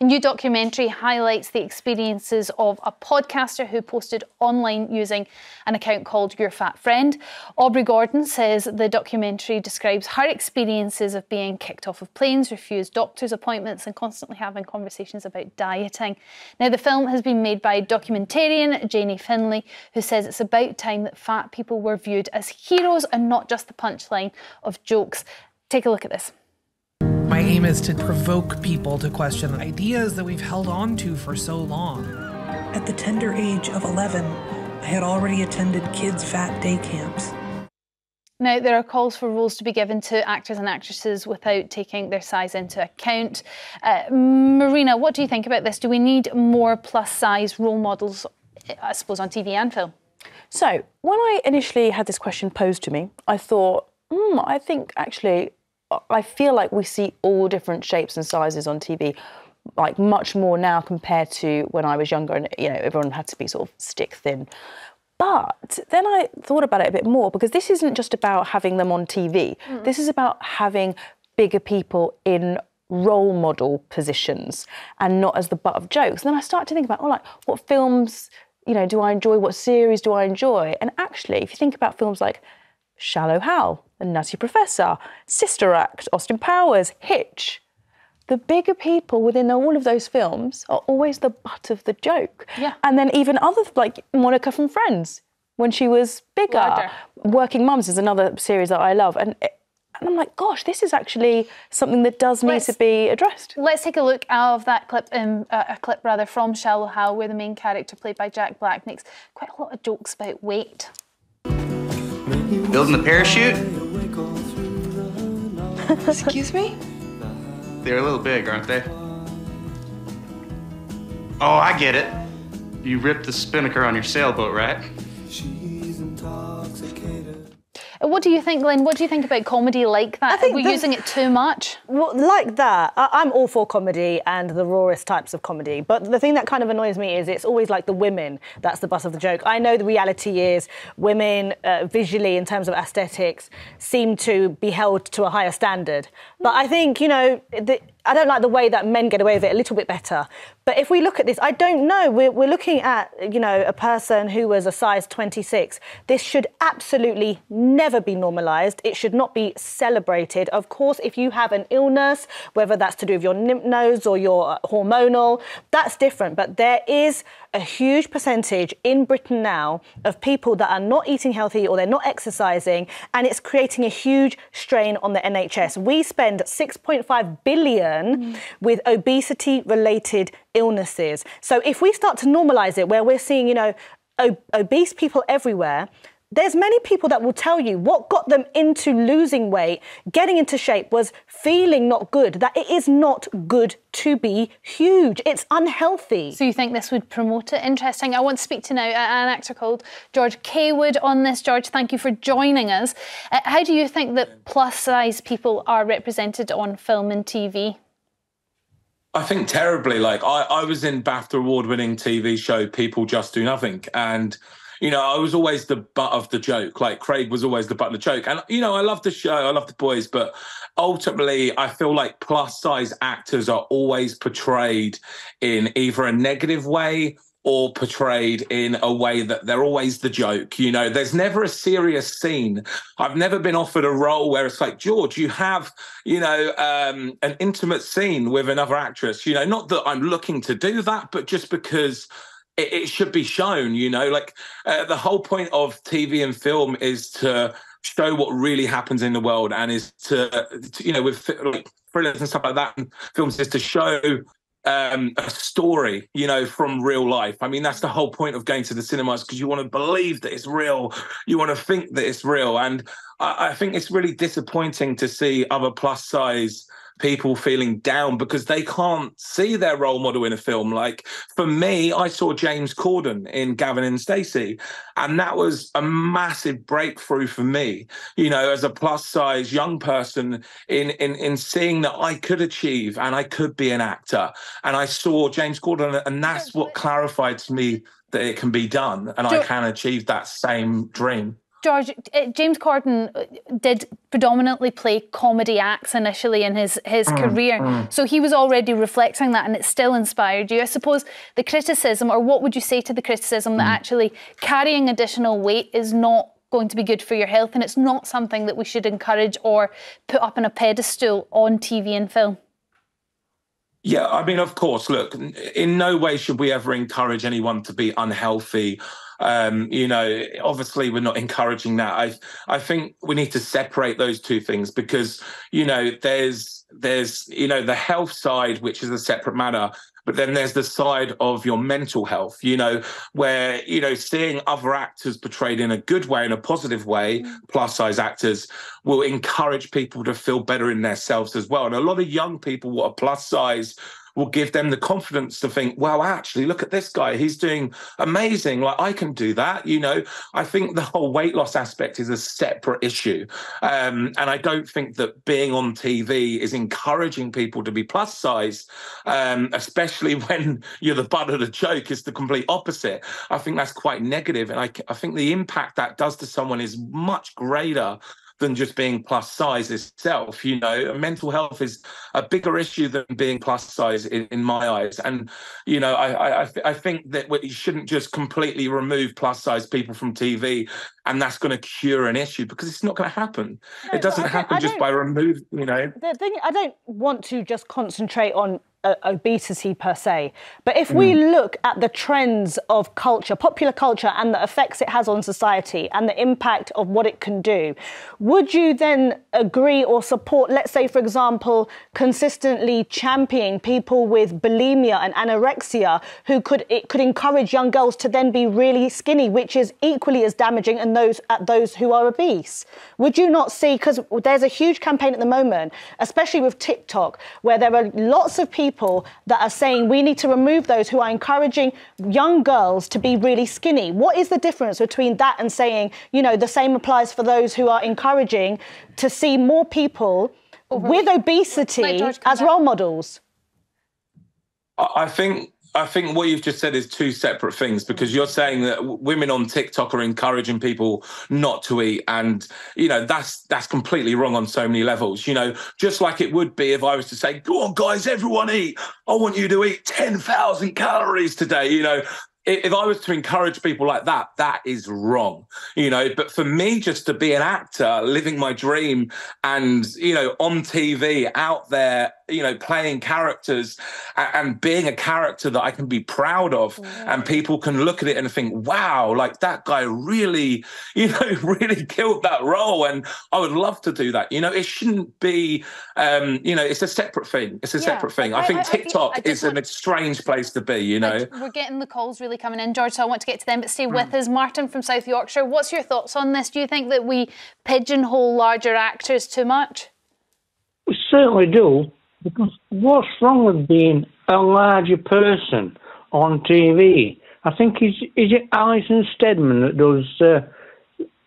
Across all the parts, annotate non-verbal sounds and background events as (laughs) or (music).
A new documentary highlights the experiences of a podcaster who posted online using an account called Your Fat Friend. Aubrey Gordon says the documentary describes her experiences of being kicked off of planes, refused doctor's appointments, and constantly having conversations about dieting. Now, the film has been made by documentarian Janie Finlay, who says it's about time that fat people were viewed as heroes and not just the punchline of jokes. Take a look at this. My aim is to provoke people to question ideas that we've held on to for so long. At the tender age of 11, I had already attended kids' fat day camps. Now, there are calls for roles to be given to actors and actresses without taking their size into account. Uh, Marina, what do you think about this? Do we need more plus size role models, I suppose, on TV and film? So, when I initially had this question posed to me, I thought, hmm, I think actually I feel like we see all different shapes and sizes on TV, like much more now compared to when I was younger, and you know everyone had to be sort of stick thin. But then I thought about it a bit more because this isn't just about having them on TV. Mm. This is about having bigger people in role model positions and not as the butt of jokes. And then I start to think about, oh, like what films, you know, do I enjoy? What series do I enjoy? And actually, if you think about films like Shallow Hal, The Nutty Professor, Sister Act, Austin Powers, Hitch. The bigger people within all of those films are always the butt of the joke. Yeah. And then even other, like Monica from Friends, when she was bigger. Larger. Working Mums is another series that I love. And and I'm like, gosh, this is actually something that does need let's, to be addressed. Let's take a look out of that clip, um, uh, a clip rather from Shallow Hal, where the main character, played by Jack Black, makes quite a lot of jokes about weight. Building the parachute? (laughs) Excuse me? They're a little big, aren't they? Oh, I get it. You ripped the spinnaker on your sailboat, right? What do you think, Glenn? What do you think about comedy like that? I think Are we using it too much? Well, like that, I- am all for comedy and the rawest types of comedy. But the thing that kind of annoys me is it's always like the women that's the butt of the joke. I know the reality is women, uh, visually, in terms of aesthetics, seem to be held to a higher standard. But I think, you know, the, I don't like the way that men get away with it a little bit better. But if we look at this, I don't know. We're, we're looking at, you know, a person who was a size 26. This should absolutely never be normalized. It should not be celebrated. Of course, if you have an illness, whether that's to do with your lymph nodes or your hormonal, that's different. But there is a huge percentage in Britain now of people that are not eating healthy or they're not exercising, and it's creating a huge strain on the NHS. We spend 6.5 billion mm. with obesity related illnesses. So if we start to normalize it where we're seeing, you know, obese people everywhere, there's many people that will tell you what got them into losing weight, getting into shape was feeling not good, that it is not good to be huge. It's unhealthy. So you think this would promote it? Interesting. I want to speak to now an actor called George Keywood on this. George, thank you for joining us. Uh, how do you think that plus size people are represented on film and TV? I think terribly. Like I, I was in BAFTA award winning TV show People Just Do Nothing and you know, I was always the butt of the joke. Like Craig was always the butt of the joke. And, you know, I love the show, I love the boys, but ultimately, I feel like plus size actors are always portrayed in either a negative way or portrayed in a way that they're always the joke. You know, there's never a serious scene. I've never been offered a role where it's like, George, you have, you know, um, an intimate scene with another actress. You know, not that I'm looking to do that, but just because it, it should be shown. You know, like uh, the whole point of TV and film is to show what really happens in the world and is to, to you know with like thrillers and stuff like that and films is to show um, a story, you know, from real life. I mean, that's the whole point of going to the cinemas because you want to believe that it's real. You want to think that it's real. And I, I think it's really disappointing to see other plus size people feeling down because they can't see their role model in a film. Like for me, I saw James Corden in Gavin and Stacey, and that was a massive breakthrough for me. You know, as a plus size young person, in in in seeing that I could achieve and I could be an actor, and I saw James Corden, and that's what clarified to me that it can be done, and I can achieve that same dream. George, uh, James Corden uh, did predominantly play comedy acts initially in his, his Mm, career. mm. So he was already reflecting that and it still inspired you. I suppose the criticism, or what would you say to the criticism that Mm. actually carrying additional weight is not going to be good for your health and it's not something that we should encourage or put up on a pedestal on TV and film? Yeah, I mean, of course. Look, in no way should we ever encourage anyone to be unhealthy. Um, you know, obviously, we're not encouraging that. I, I think we need to separate those two things because, you know, there's, there's, you know, the health side, which is a separate matter, but then there's the side of your mental health. You know, where you know, seeing other actors portrayed in a good way, in a positive way, plus size actors will encourage people to feel better in themselves as well. And a lot of young people who are plus size will give them the confidence to think, well, actually, look at this guy. He's doing amazing. Like, I can do that. You know, I think the whole weight loss aspect is a separate issue. Um, and I don't think that being on TV is encouraging people to be plus size, um, especially (laughs) when you're the butt of the joke, is the complete opposite. I think that's quite negative, And I, I think the impact that does to someone is much greater than just being plus size itself. You know, mental health is a bigger issue than being plus size in, in my eyes. And you know, I I, I think that we shouldn't just completely remove plus size people from TV, and that's going to cure an issue because it's not going to happen. it doesn't happen just by remove. You know. the thing I don't want to just concentrate on uh, obesity per se, but if we Mm. look at the trends of culture, popular culture, and the effects it has on society and the impact of what it can do, would you then agree or support, let's say, for example, consistently championing people with bulimia and anorexia, who could it could encourage young girls to then be really skinny, which is equally as damaging and those at those who are obese? Would you not see? Because there's a huge campaign at the moment, especially with TikTok, where there are lots of people that are saying we need to remove those who are encouraging young girls to be really skinny. What is the difference between that and saying, you know, the same applies for those who are encouraging to see more people with obesity as role models? I I think I think what you've just said is two separate things because you're saying that women on TikTok are encouraging people not to eat, and you know that's that's completely wrong on so many levels. You know, just like it would be if I was to say, "Go on, guys, everyone eat. I want you to eat ten thousand calories today." You know. If I was to encourage people like that, that is wrong, you know. But for me, just to be an actor, living my dream, and you know, on TV, out there, you know, playing characters and being a character that I can be proud of, and people can look at it and think, "Wow, like that guy really, (laughs) you know, really killed that role." And I would love to do that. You know, it shouldn't be, um, you know, it's a separate thing. It's a Yeah. separate thing. I, I- think I- I- TikTok I just is an strange place to be. You know. We're getting the calls really coming in, George, so I want to get to them, but stay with us. Martin from South Yorkshire, what's your thoughts on this? Do you think that we pigeonhole larger actors too much? We certainly do, because what's wrong with being a larger person on TV? I think is is it Alison Steadman that does uh,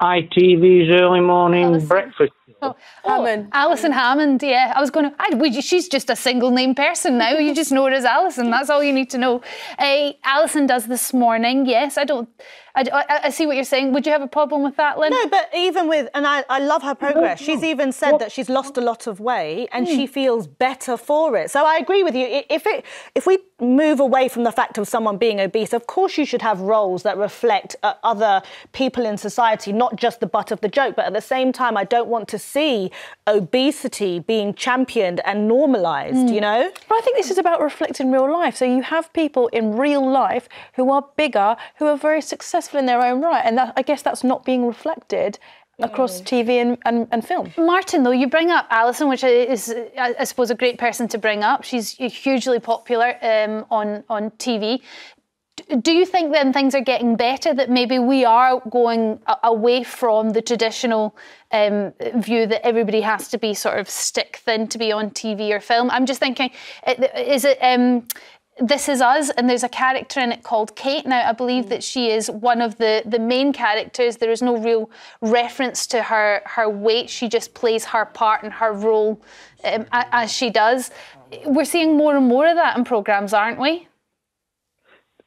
ITV's early morning breakfast? Oh, Hammond. Alison Hammond, yeah. I was going to, I, we, she's just a single name person now. You just know her as Alison. That's all you need to know. Uh, Alison does this morning, yes. I don't, I, I, I see what you're saying. Would you have a problem with that, Lynn? No, but even with, and I, I love her progress. She's even said that she's lost a lot of weight and she feels better for it. So I agree with you. If it, if we move away from the fact of someone being obese, of course you should have roles that reflect uh, other people in society, not just the butt of the joke. But at the same time, I don't want to see obesity being championed and normalised. You know. But I think this is about reflecting real life. So you have people in real life who are bigger, who are very successful in their own right, and that, I guess that's not being reflected across TV and, and, and film. Martin, though, you bring up Alison, which is, I I suppose, a great person to bring up. She's hugely popular um, on on TV. Do you think then things are getting better? That maybe we are going away from the traditional um, view that everybody has to be sort of stick thin to be on TV or film. I'm just thinking, is it? Um, this is us, and there's a character in it called Kate. Now, I believe that she is one of the, the main characters. There is no real reference to her her weight. She just plays her part and her role um, as she does. We're seeing more and more of that in programs, aren't we?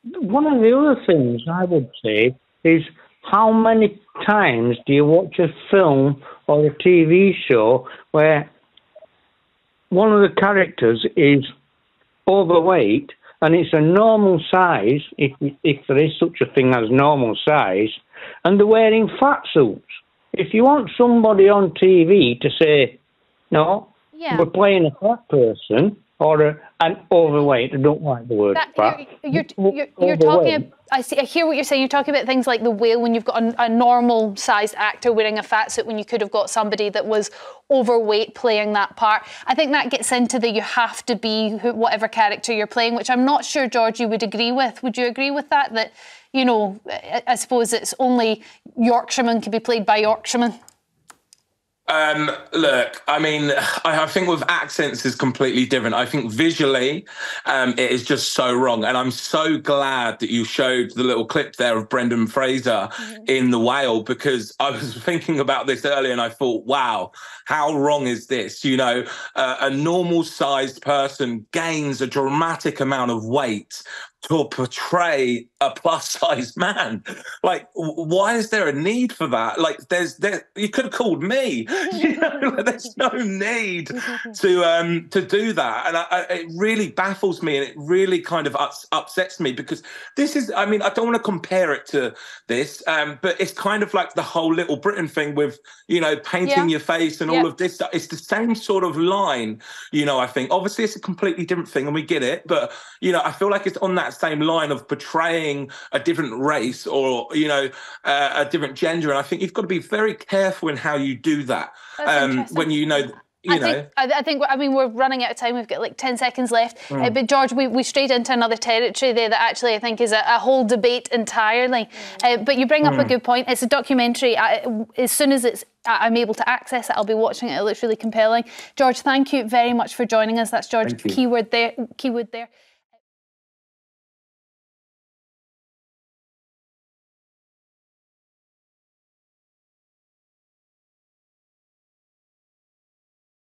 One of the other things I would say is how many times do you watch a film or a TV show where one of the characters is overweight and it's a normal size, if, if there is such a thing as normal size, and they're wearing fat suits? If you want somebody on TV to say, no, Yeah. we're playing a fat person or an overweight, I don't like the word That, fat. you're, you're, you're, you're talking. I see. I hear what you're saying. You're talking about things like the whale when you've got a, a normal-sized actor wearing a fat suit when you could have got somebody that was overweight playing that part. I think that gets into the you have to be who, whatever character you're playing, which I'm not sure George you would agree with. Would you agree with that? That you know, I, I suppose it's only Yorkshiremen can be played by Yorkshiremen. Um, look, I mean, I, I think with accents is completely different. I think visually, um, it is just so wrong. And I'm so glad that you showed the little clip there of Brendan Fraser in The Whale because I was (laughs) thinking about this earlier and I thought, wow, how wrong is this? You know, uh, a normal sized person gains a dramatic amount of weight to portray a plus (laughs) sized man. Like, why is there a need for that? Like, there's there you could have called me. (laughs) You know, (laughs) like, there's no need to um to do that, and I, I, it really baffles me, and it really kind of ups, upsets me because this is. I mean, I don't want to compare it to this, um, but it's kind of like the whole Little Britain thing with you know painting Yeah. your face and Yeah. all of this stuff. It's the same sort of line, you know. I think obviously it's a completely different thing, and we get it, but you know, I feel like it's on that same line of portraying a different race or you know uh, a different gender, and I think you've got to be very careful in how you do that That's um, when you know. You I know, think, I, I think, I mean, we're running out of time. We've got like 10 seconds left. Mm. Uh, but George, we, we strayed into another territory there that actually I think is a, a whole debate entirely. Uh, but you bring up a Mm. good point. It's a documentary. I, as soon as it's I- I'm able to access it, I'll be watching it. It looks really compelling. George, thank you very much for joining us. That's George Thank. Keywood there. Keywood there.